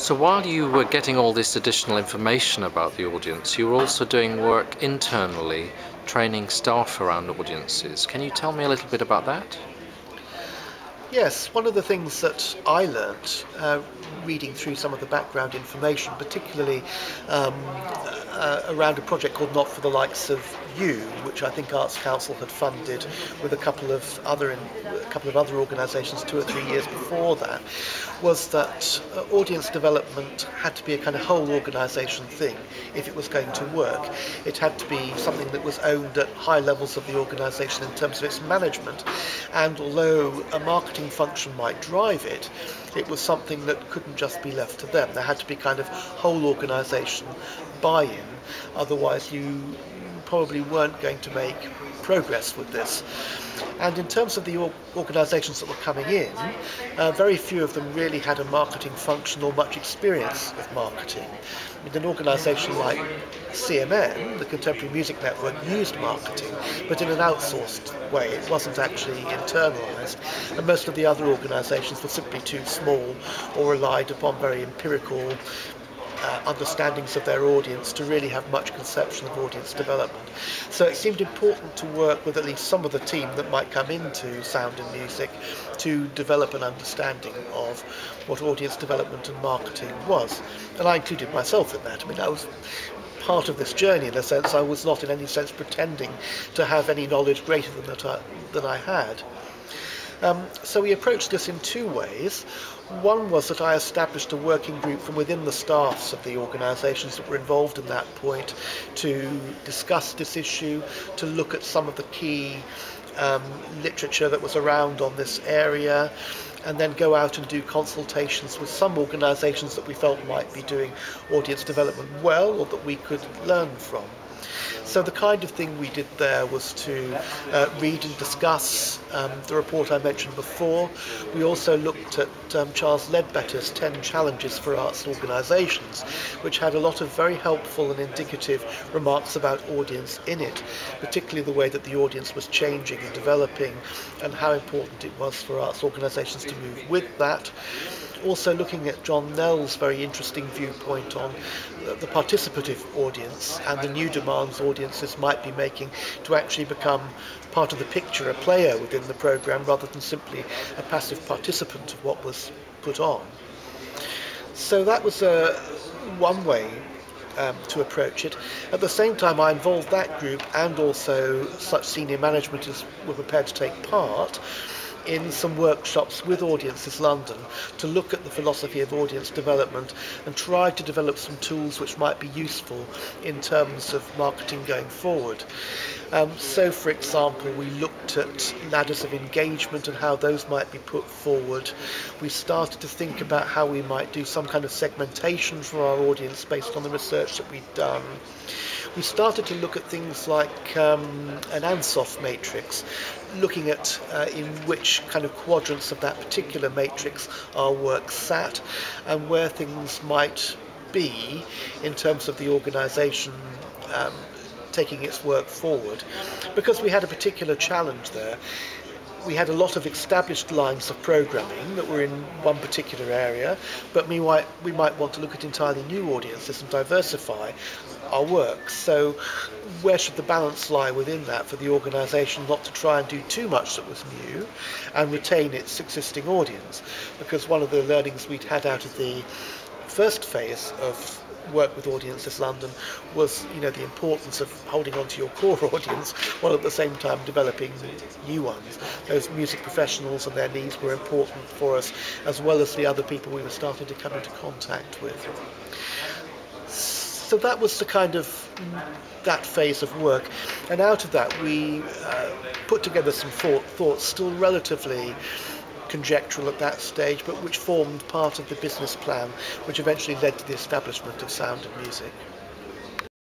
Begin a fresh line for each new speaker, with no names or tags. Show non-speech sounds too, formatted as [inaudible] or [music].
So while you were getting all this additional information about the audience, you were also doing work internally, training staff around audiences. Can you tell me a little bit about that?
Yes, one of the things that I learnt uh, reading through some of the background information, particularly um, uh, around a project called Not for the Likes of You, which I think Arts Council had funded with a couple of other a couple of other organisations two or three years before that, was that uh, audience development had to be a kind of whole organisation thing if it was going to work. It had to be something that was owned at high levels of the organisation in terms of its management, and although a marketing function might drive it, it was something that couldn't just be left to them. There had to be kind of whole organisation buy-in, otherwise you probably weren't going to make progress with this. And in terms of the organisations that were coming in, uh, very few of them really had a marketing function or much experience of marketing. Mean, an organisation like CMN, the Contemporary Music Network, used marketing, but in an outsourced way. It wasn't actually internalised. And most of the other organisations were simply too small or relied upon very empirical uh, understandings of their audience to really have much conception of audience development. So it seemed important to work with at least some of the team that might come into sound and music to develop an understanding of what audience development and marketing was. And I included myself in that. I mean, I was part of this journey in a sense. I was not in any sense pretending to have any knowledge greater than that I, than I had. Um, so we approached this in two ways. One was that I established a working group from within the staffs of the organisations that were involved in that point to discuss this issue, to look at some of the key um, literature that was around on this area, and then go out and do consultations with some organisations that we felt might be doing audience development well or that we could learn from. So the kind of thing we did there was to uh, read and discuss um, the report I mentioned before. We also looked at um, Charles Leadbeater's 10 Challenges for Arts Organisations, which had a lot of very helpful and indicative remarks about audience in it, particularly the way that the audience was changing and developing and how important it was for arts organisations to move with that also looking at John Knell's very interesting viewpoint on the participative audience and the new demands audiences might be making to actually become part of the picture, a player within the programme rather than simply a passive participant of what was put on. So that was uh, one way um, to approach it. At the same time, I involved that group and also such senior management as were prepared to take part in some workshops with Audiences London to look at the philosophy of audience development and try to develop some tools which might be useful in terms of marketing going forward. Um, so, for example, we looked at ladders of engagement and how those might be put forward. We started to think about how we might do some kind of segmentation for our audience based on the research that we'd done. We started to look at things like um, an Ansoff matrix, looking at uh, in which kind of quadrants of that particular matrix our work sat and where things might be in terms of the organisation um, taking its work forward. Because we had a particular challenge there, we had a lot of established lines of programming that were in one particular area, but we might, we might want to look at entirely new audiences and diversify our work. So where should the balance lie within that for the organisation not to try and do too much that was new and retain its existing audience? Because one of the learnings we'd had out of the first phase of work with Audiences London was you know the importance of holding on to your core [laughs] audience while at the same time developing new ones. Those music professionals and their needs were important for us as well as the other people we were starting to come into contact with. So that was the kind of that phase of work, and out of that we uh, put together some thought, thoughts still relatively conjectural at that stage, but which formed part of the business plan, which eventually led to the establishment of Sound and Music.